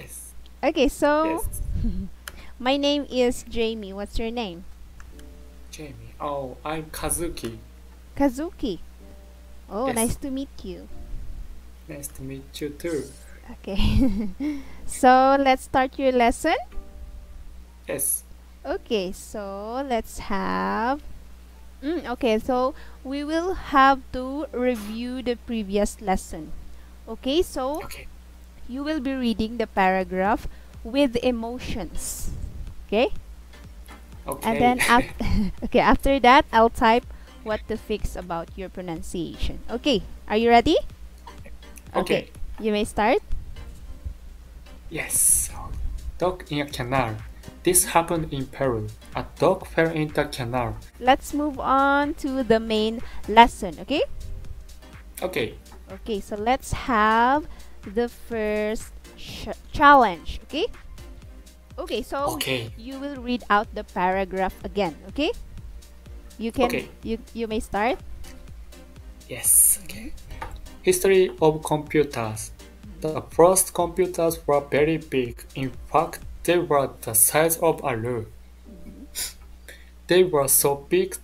Yes. Okay, so Yes. my name is Jamie. What's your name? Jamie. Oh, I'm Kazuki. Kazuki. Oh, Yes. nice to meet you. Nice to meet you too. Okay. so let's start your lesson. Yes. Okay, so let's have. Mm, okay, so we will have to review the previous lesson. Okay, so Okay. You will be reading the paragraph with emotions. Okay? Okay. And then after okay, after that I'll type what to fix about your pronunciation. Okay, are you ready? okay. You may start. Yes. Dog in a canal. This happened in Peru. A dog fell in the canal. Let's move on to the main lesson, okay? Okay. Okay, so let's have the first ch- challenge, okay? Okay, so Okay. you will read out the paragraph again, okay? You can Okay. you you may start. Yes. Okay. History of computers. The first computers were very big. In fact, they were the size of a room. They were so big,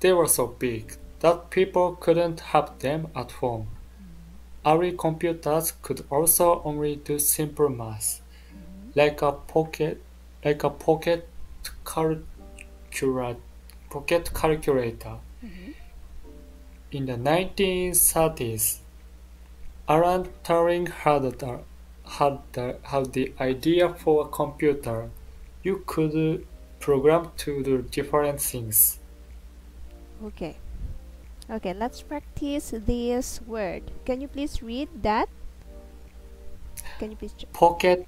they were so big that people couldn't have them at home. Early computers could also only do simple math, like a pocket, like a pocket calculator, pocket calculator. Mm-hmm. In the 1930s, Alan Turing had the, had, the, had the idea for a computer. You could program to do different things. Okay. Okay, let's practice this word. Can you please read that? Can you please Pocket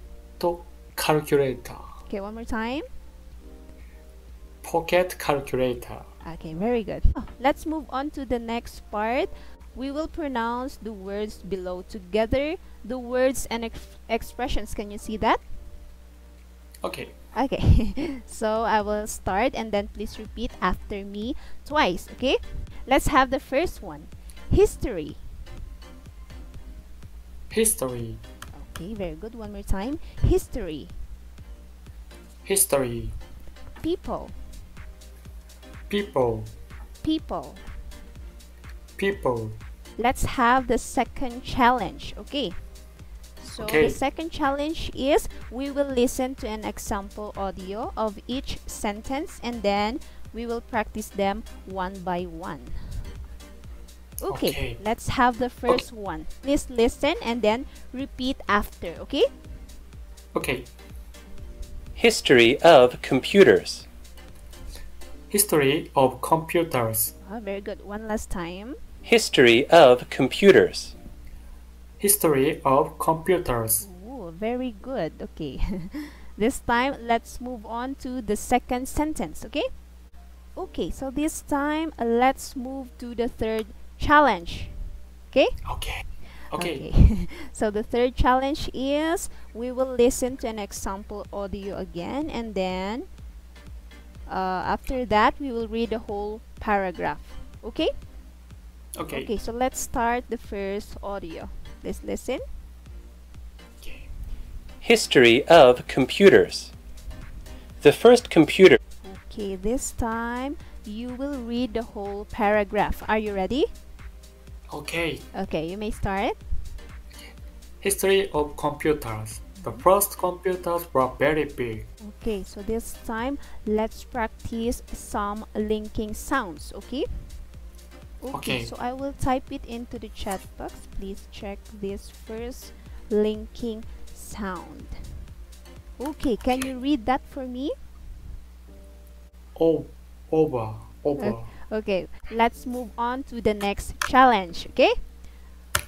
calculator. Okay, one more time. Pocket calculator. Okay, very good. Oh, let's move on to the next part. We will pronounce the words below together. The words and ex- expressions. Can you see that? Okay. Okay. so I will start and then please repeat after me twice. Okay? Let's have the first one. History. History. Okay, very good. One more time. History. History. People. People. People. People. Let's have the second challenge. Okay. So Okay. the second challenge is we will listen to an example audio of each sentence and then we will practice them one by one. Okay, Okay. let's have the first one. Please listen and then repeat after, okay? Okay. History of computers. History of computers. Ah, very good. One last time. History of computers. History of computers. Ooh, very good. Okay. this time, let's move on to the second sentence, okay? Okay, so this time, uh, let's move to the third challenge. Okay? Okay. Okay. Okay. so the third challenge is we will listen to an example audio again and then uh, after that we will read the whole paragraph. Okay? Okay. Okay, so let's start the first audio. Let's listen. History of computers. The first computer. Okay, this time you will read the whole paragraph. Are you ready? Okay. Okay, you may start. History of computers. The first computers were very big. Okay, so this time let's practice some linking sounds, okay? Okay. so I will type it into the chat box. Please check this first linking sound. Okay, can you read that for me? Oh, over, over. Okay, let's move on to the next challenge, okay?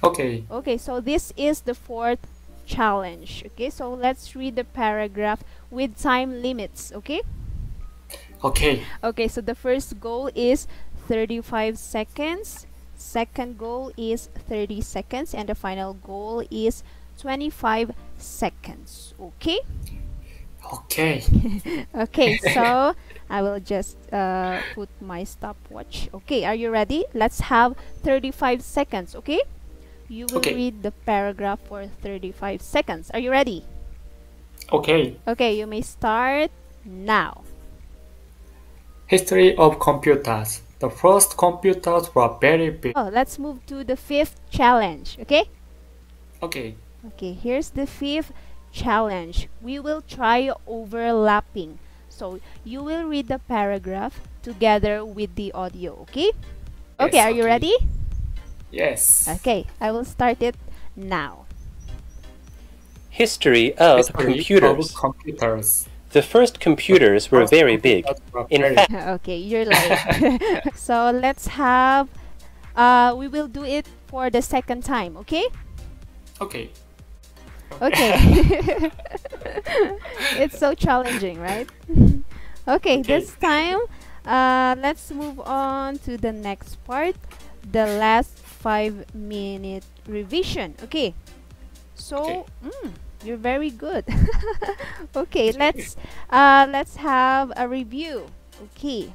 Okay. Okay, so this is the fourth challenge. Okay, so let's read the paragraph with time limits. Okay, Okay. okay, so the first goal is 35 seconds, second goal is 30 seconds, and the final goal is 25 seconds. Okay, Okay. okay, so I will just uh, put my stopwatch. Okay, are you ready? Let's have 35 seconds. Okay. You will Okay. read the paragraph for 35 seconds. Are you ready? Okay. Okay, you may start now. History of computers. The first computers were very big. Oh, let's move to the fifth challenge, okay? Okay. Okay, here's the fifth challenge. We will try overlapping. So, you will read the paragraph together with the audio, okay? Okay, Yes, are you okay. ready? Yes. Okay, I will start it now. History of History computers. Of computers. The first computers were very big. In fact, okay, you're late. so, let's have uh we will do it for the second time, okay? Okay. Okay. it's so challenging, right? okay, Okay. this time, uh, let's move on to the next part, the last five minute revision. Okay. So, mm, you're very good. okay, let's uh, let's have a review. Okay.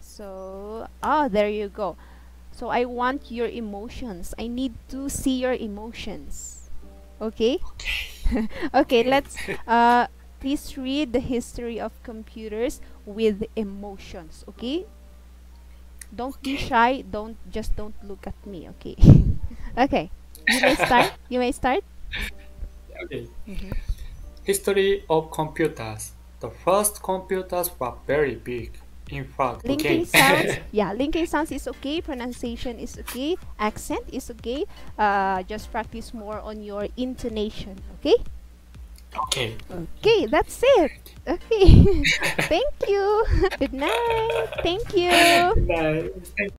So, oh, there you go. So I want your emotions. I need to see your emotions. Okay? Okay. okay, let's uh please read the history of computers with emotions, okay? Don't be shy, don't just don't look at me, okay? okay. You may start. You may start. Okay. Mhm. History of computers. The first computers were very big. In fact, Linking okay. sounds, yeah, linking sounds is okay. Pronunciation is okay. Accent is okay. Uh, just practice more on your intonation. Okay. okay. Okay, that's it. Okay. Thank you. Good night. Thank you. Good night.